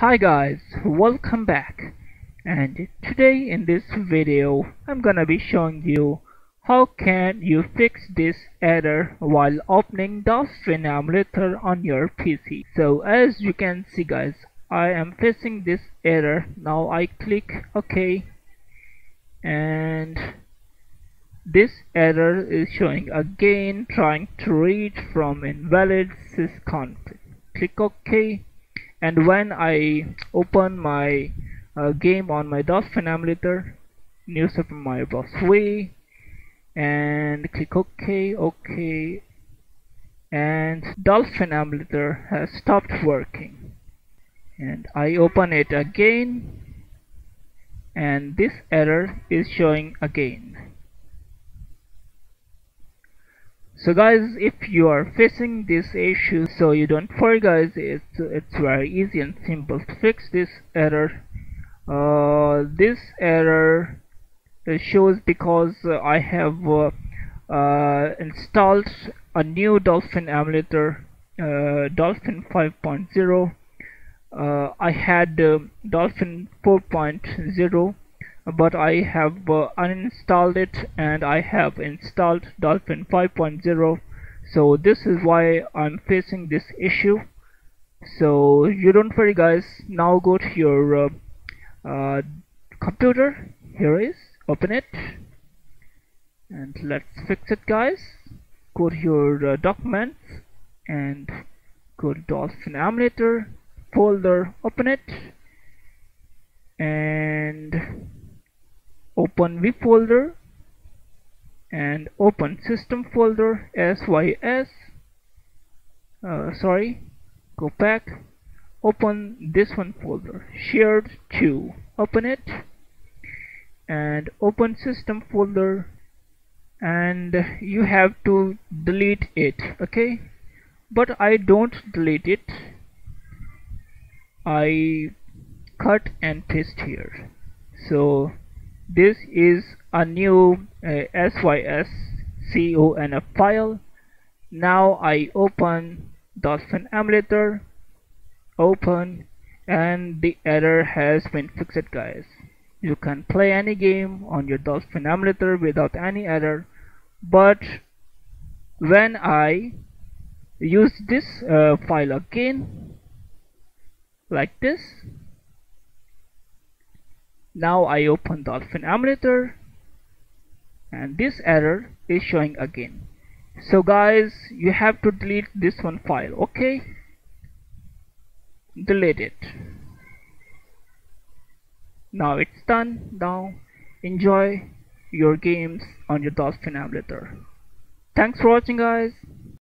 Hi guys, welcome back and today in this video I'm gonna be showing you how can you fix this error while opening Dolphin emulator on your PC. So as you can see guys, I am facing this error. Now I click OK and this error is showing again trying to read from invalid sysconfig. Click OK and when I open my uh, game on my Dolphin emulator, New Super Mario Bros. Wii and click OK, OK and Dolphin emulator has stopped working and I open it again and this error is showing again so guys if you are facing this issue so you don't worry guys it's it's very easy and simple to fix this error. Uh, this error shows because uh, I have uh, uh, installed a new Dolphin emulator uh, Dolphin 5.0 uh, I had Dolphin 4.0 but I have uh, uninstalled it and I have installed Dolphin 5.0 so this is why I'm facing this issue. So you don't worry guys. Now go to your uh, uh, computer. Here is. Open it. And let's fix it guys. Go to your uh, documents and go to Dolphin emulator folder. Open it and open Wii folder and open system folder sys uh, sorry go back open this one folder shared 2 open it and open system folder and you have to delete it okay? But I don't delete it. I cut and paste here. So this is a new uh, sysconf file. Now I open Dolphin emulator open and the error has been fixed guys. You can play any game on your Dolphin emulator without any error but when I use this uh, file again like this now I open Dolphin emulator and this error is showing again. So guys you have to delete this one file okay? Delete it. Now it's done. Now enjoy your games on your Dolphin emulator. Thanks for watching guys